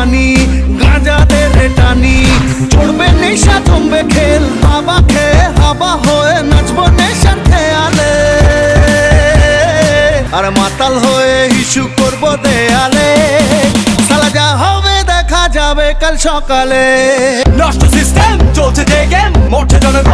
পানি গাঁজাতে টানি চড়বে নেশা, জমবে খেল, হাবা খেয়ে হাবা হয়ে নাচবো নেশার খেয়ালে। আর মাতাল হয়ে ইস্যু করব দেয়ালে। সালা যা হবে, দেখা যাবে কাল সকালে। নষ্ট সিস্টেম চলছে যে গেম মরছে জনের